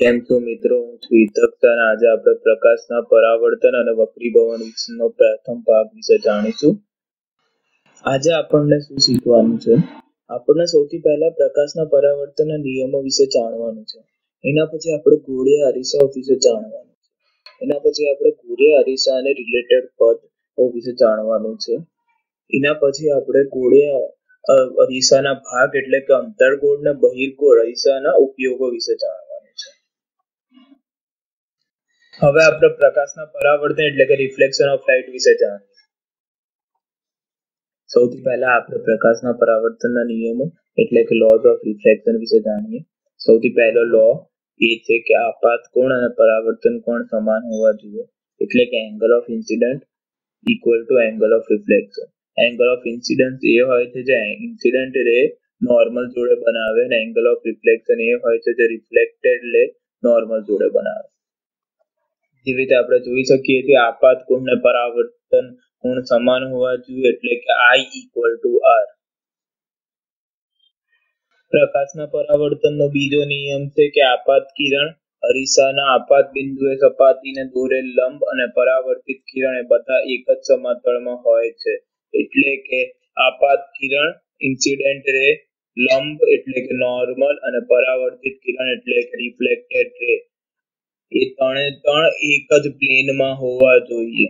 કેમ છો મિત્રો? હું છું આજે આપણે પ્રકાશના પરાવર્તન અને વક્રીભવન વિશેનો પ્રથમ ભાગ વિશે જાણીશું. આજે આપણને શું શીખવાનું છે? આપણને સૌથી પહેલા પ્રકાશના પરાવર્તનના નિયમો વિશે જાણવાનું છે. એના પછી આપણે ગોળીય અરીસાઓ વિશે જાણવાનું છે. એના પછી આપણે ગોળીય અરીસા અને રિલેટેડ પદ વિશે જાણવાનું છે. એના પછી આપણે ગોળીય અરીસાના ભાગ એટલે કે અંતર્ગોળ અને બહિર્ગોળ અરીસાના ઉપયોગો વિશે જાણવાનું હવે આપણે પ્રકાશના પરાવર્તન એટલે કે રિફ્લેક્શન ઓફ લાઇટ વિશે જાણીએ સૌથી પહેલા આપણે પ્રકાશના પરાવર્તનના નિયમો એટલે કે લોઝ ઓફ રિફ્લેક્શન વિશે જાણીએ. સૌથી પહેલો લો એ છે કે આપાત કોણ અને પરાવર્તન કોણ સમાન હોવા જોઈએ. એટલે કે angle of incident equal to angle of reflection angle of incident એ હોય છે જે ઇન્સિડન્ટ રે નોર્મલ જોડે બનાવે અને એંગલ ઓફ રિફ્લેક્શન એ હોય છે જે રિફ્લેક્ટેડ લે નોર્મલ જોડે બનાવે. જેવી રીતે આપણે જોઈ શકીએ છીએ આપાત કોણ પરાવર્તન કોણ સમાન હોવા જોઈએ એટલે કે આઈ ઇક્વલ ટુ આર પ્રકાશના પરાવર્તનનો બીજો નિયમ છે કે આપાત કિરણ અરીસાના આપાત બિંદુએ સપાટીને દોરેલ લંબ અને પરાવર્તિત કિરણ એ બધા એક જ સમાતળમાં હોય છે. એટલે કે આપાત કિરણ ઇન્સિડેન્ટ રે લંબ એટલે કે નોર્મલ અને પરાવર્તિત કિરણ એટલે કે રિફ્લેક્ટેડ રે. એ ત્રણે ત્રણ એક જ પ્લેનમાં હોવા જોઈએ.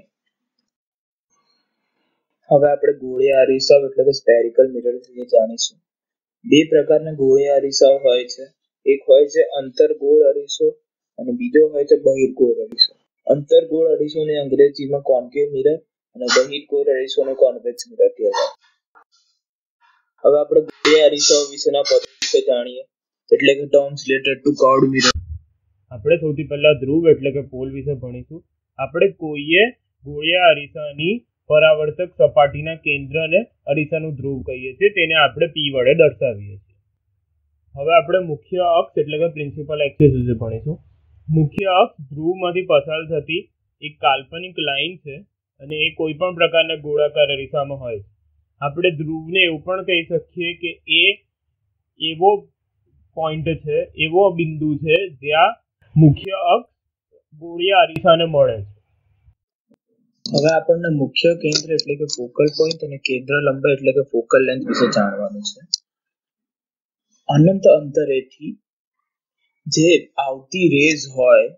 હવે આપણે ગોળિયા અરીસાઓ એટલે કે સ્પેરિકલ મિરર વિશે જાણીશું. બે પ્રકારના ગોળિયા અરીસાઓ હોય છે. એક હોય છે અંતરગોળ અરીસો અને બીજો હોય છે બહિર્ગોળ અરીસો. અંતરગોળ અરીસોને અંગ્રેજીમાં કોન્કેવ મિરર અને બહિર્ગોળ અરીસોને કોન્વેક્સ મિરર કહેવાય. હવે આપણે ગોળિયા અરીસાઓ વિશેના પદ વિશે જાણીએ. એટલે કે terms related to curved mirror. આપણે સૌથી પહેલા ધ્રુવ એટલે કે પોલ વિશે ભણીશું. આપણે કોઈએ ગોળિયા અરીસાની પરાવર્તક સપાટીના કેન્દ્રને અરીસાનું ધ્રુવ કહીએ છીએ, તેને આપણે પી વડે દર્શાવીએ છીએ. હવે આપણે મુખ્ય અક્ષ એટલે કે પ્રિન્સિપલ એક્સિસ વિશે ભણીશું. મુખ્ય અક્ષ ધ્રુવમાંથી પસાર થતી એક કાલ્પનિક લાઈન છે અને એ કોઈ પણ પ્રકારના ગોળાકાર અરીસામાં હોય આપણે ધ્રુવને એવું પણ કહી શકીએ કે એ એવો પોઈન્ટ છે, એવો બિંદુ છે જ્યાં મુખ્ય અક્ષ ગોળીય અરીસાને મળે છે. હવે આપણને મુખ્ય કેન્દ્ર એટલે કે ફોકલ પોઈન્ટ અને કેન્દ્ર લંબાઈ એટલે કે ફોકલ લેન્થ વિશે જાણવાનું છે. અનંત અંતરેથી જે આવતી રેઝ હોય,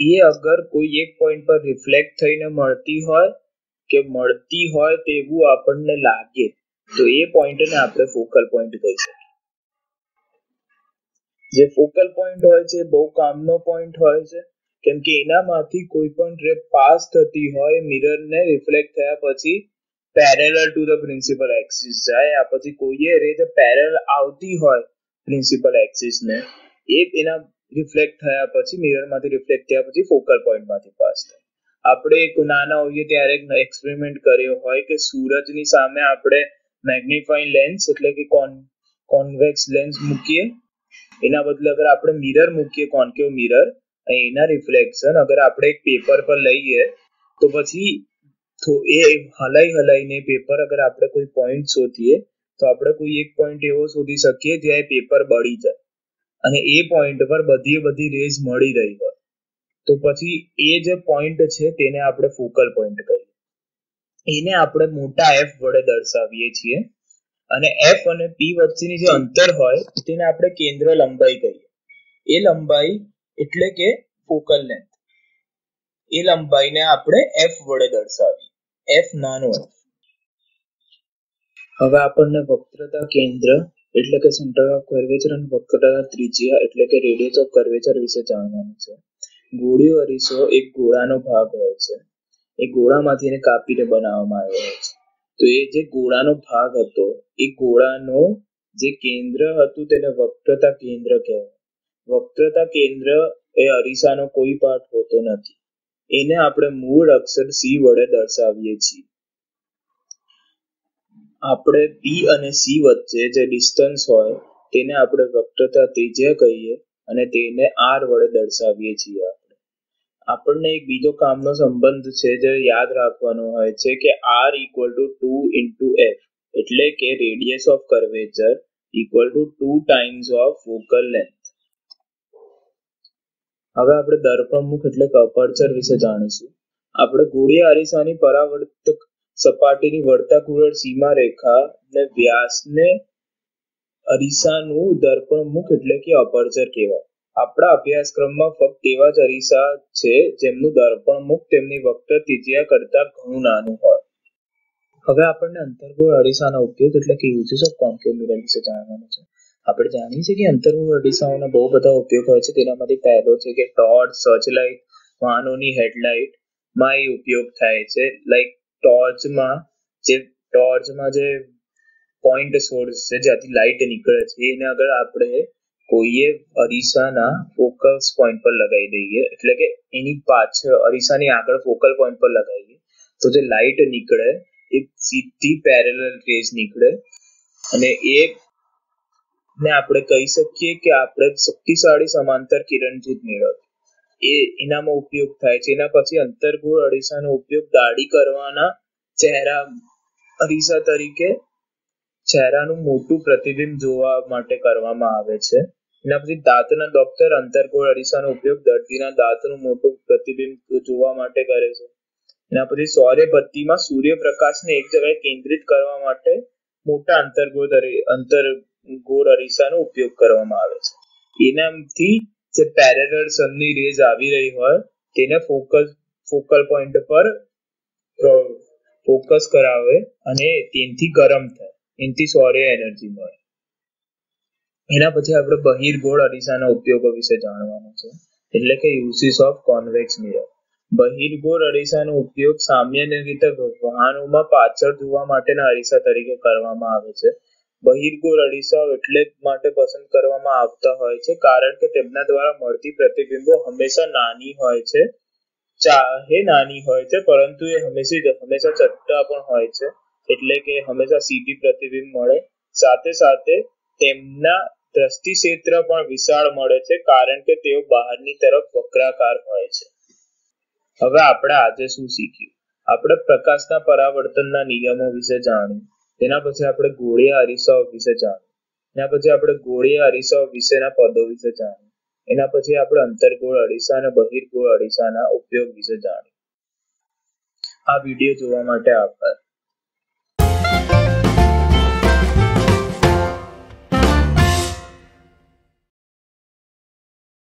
એ અગર કોઈ એક પોઈન્ટ પર રિફ્લેક્ટ થઈને મળતી હોય કે મળતી હોય તેવું આપણને લાગે, તો એ પોઈન્ટને આપણે ફોકલ પોઈન્ટ કહી શકીએ. જે ફોકલ પોઈન્ટ હોય છે, બહુ કામનો પોઈન્ટ હોય છે, કેમ કે એનામાંથી કોઈ પણ રે પાસ થતી હોય મિરરને રિફ્લેક્ટ થયા પછી parallel to the principal axis જાય, આ પછી કોઈએ રે જે પેરેલ આવતી હોય પ્રિન્સિપલ એક્સિસ ને, એ એના રિફ્લેક્ટ થયા પછી મિરરમાંથી રિફ્લેક્ટ થયા પછી ફોકલ પોઈન્ટમાંથી પાસ થાય. આપણે એક નાના હોઈએ ત્યારે એક એક્સપેરિમેન્ટ કર્યો હોય કે સૂરજની સામે આપણે મેગ્નિફાઈંગ લેન્સ એટલે કે કોન કોન્વેક્સ લેન્સ મૂકીએ એના બદલે અગર આપણે મિરર મૂકીએ કોન્કેવ મિરર એના રિફ્લેક્શન અગર આપણે એક પેપર પર લઈએ, તો પછી એ હલાઈ હલાઈને પેપર અગર આપણે કોઈ પોઈન્ટ શોધીએ, તો આપણે કોઈ એક પોઈન્ટ એવો શોધી શકીએ જ્યાં પેપર બળી જાય. અને એ પોઈન્ટ પર બધી બધી રેઝ મળી રહી હોય. તો પછી એ જે પોઈન્ટ છે તેને આપણે ફોકલ પોઈન્ટ કહીએ. એને આપણે મોટા એફ વડે દર્શાવીએ છીએ. અને એફ અને પી વચ્ચેની જે અંતર હોય, તેને આપણે કેન્દ્ર લંબાઈ કહીએ. એ લંબાઈ એટલે કે ફોકલ લેન્થ એ લંબાઈને આપણે એફ વડે દર્શાવીએ. એફ નાનો એફ હવે આપણને વક્રતા કેન્દ્ર એટલે કે સેન્ટર ઓફ કર્વેચર અને વક્રતા ત્રિજ્યા એટલે કે રેડિયસ ઓફ કર્વેચર વિશે જાણવાનું છે. ગોળીઓ અરીસો એક ગોળાનો ભાગ હોય છે. એ ગોળામાંથી એને કાપીને બનાવવામાં આવ્યો હોય છે. તો એ જે ગોળાનો ભાગ હતો, એ ગોળાનો જે કેન્દ્ર હતું તેને વક્રતા કેન્દ્ર કહેવાય. વક્રતા કેન્દ્ર એ અરીસાનો કોઈ પાર્ટ હોતો નથી. એને આપણે મૂળ અક્ષર સી વડે દર્શાવીએ છીએ. આપણે બી અને સી વચ્ચે જે ડિસ્ટન્સ હોય, તેને આપણે વક્રતા ત્રિજ્યા કહીએ અને તેને આર વડે દર્શાવીએ છીએ આપણને એક બીજો કામનો સંબંધ છે જે યાદ રાખવાનો હોય છે કે R equal to two into F એટલે કે radius of curvature equal to two times of focal length હવે આપણે દર્પણમુખ એટલે અપર્ચર વિશે જાણીશું. આપણે ગોળી અરીસાની પરાવર્તક સપાટીની વર્તાકુલર સીમા રેખા ને વ્યાસને અરીસાનું દર્પણમુખ એટલે કે અપર્ચર કહેવાય. આપણા અભ્યાસક્રમમાં ફક્ત એવા જ અરીસા છે જેમનું દર્પણમુખ તેમની વક્ર ત્રિજ્યા કરતા ઘણું નાનું હોય. હવે આપણને અંતર્ગોળ અરીસાનો ઉપયોગ એટલે કે યુઝિસ ઓફ કોન્કેવ વિશે જાણવાનું છે. આપણે જાણીએ છીએ કે અંતર્ગોળ અરીસાઓના બહુ બધા ઉપયોગ હોય છે. તેનામાંથી પહેલો છે કે ટોર્ચ, સર્ચલાઇટ, વાહનોની હેડલાઇટમાં એ ઉપયોગ થાય છે. લાઈક ટોર્ચમાં જે ટોર્ચમાં જે પોઈન્ટ સોર્સ છે જ્યાંથી લાઇટ નીકળે છે, એને આગળ આપણે કોઈએ અરીસાના ફોકસ પોઈન્ટ પર લગાવી દઈએ. એટલે કે એની પાછળ, અરીસાની આગળ ફોકલ પોઈન્ટ પર લગાવીએ. તો જે લાઇટ નીકળે, એ સીધી પેરેલલ રેઝ નીકળે. અને એ ને આપણે કહી શકીએ કે આપણે શક્તિશાળી સમાંતર કિરણ જૂથ મેળવ્યું એ એનામાં ઉપયોગ થાય છે. એના પછી અંતર્ગોળ અરીસાનો ઉપયોગ દાઢી કરવાના ચહેરા અરીસા તરીકે ચહેરાનું મોટું પ્રતિબિંબ જોવા માટે કરવામાં આવે છે. એના પછી દાંતના ડોક્ટર અંતરકોળ, અરીસાનો ઉપયોગ દર્દીના દાંતનું મોટું પ્રતિબિંબ જોવા માટે કરે છે. એના પછી સૌર્યબત્તીમાં સૂર્યપ્રકાશને એક જગ્યાએ કેન્દ્રિત કરવા માટે મોટા અંતરગોળ અંતરગોળ અરીસાનો ઉપયોગ કરવામાં આવે છે. એનાથી જે પેરેલલ સનની રેઝ આવી રહી હોય, તેને ફોકસ ફોકલ પોઈન્ટ પર ફોકસ કરાવે અને તેનથી ગરમ થાય. એનાથી સૌર્ય એનર્જી મળે. એના પછી આપણે બહિર્ગોળ અરીસાના ઉપયોગો વિશે જાણવાનું છે. એટલે કે યુસીસ ઓફ કોન્વેક્સ મિરર બહિર્ગોળ અરીસાનો ઉપયોગ સામાન્ય રીતે વાહનોમાં પાછળ જોવા માટેના અરીસા તરીકે કરવામાં આવે છે. બહિર્ગોળ અરીસાઓ એટલે માટે પસંદ કરવામાં આવતા હોય છે, કારણ કે તેમના દ્વારા મળતી પ્રતિબિંબો હંમેશા નાની હોય છે, ચાહે નાની હોય છે, પરંતુ એ હંમેશા હંમેશા ચટ્ટા પણ હોય છે. એટલે કે હંમેશા સીધી પ્રતિબિંબ મળે. સાથે સાથે તેમના દ્રષ્ટિ ક્ષેત્ર પણ વિશાળ મળે છે, કારણ કે તેઓ બહારની તરફ વક્રાકાર હોય છે. હવે આપણે આજે શું શીખ્યું? આપણે પ્રકાશના પરાવર્તનના નિયમો વિશે જાણ્યું. તેના પછી આપણે ગોળીય અરીસાઓ વિશે જાણ્યું. એના પછી આપણે ગોળીય અરીસાઓ વિશેના પદો વિશે જાણ્યું. એના પછી આપણે અંતર્ગોળ અરીસા અને બહિર્ગોળ અરીસાના ઉપયોગ વિશે જાણ્યું. આ વીડિયો જોવા માટે આભાર.